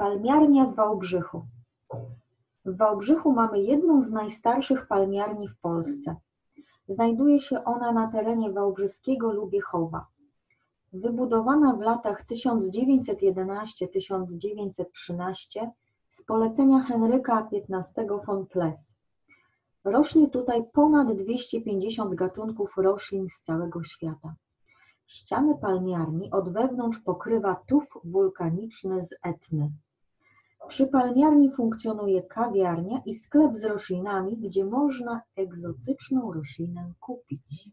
Palmiarnia w Wałbrzychu. W Wałbrzychu mamy jedną z najstarszych palmiarni w Polsce. Znajduje się ona na terenie wałbrzyskiego Lubiechowa. Wybudowana w latach 1911-1913 z polecenia Henryka XV von Pless. Rośnie tutaj ponad 250 gatunków roślin z całego świata. Ściany palmiarni od wewnątrz pokrywa tuf wulkaniczny z Etny. Przy palmiarni funkcjonuje kawiarnia i sklep z roślinami, gdzie można egzotyczną roślinę kupić.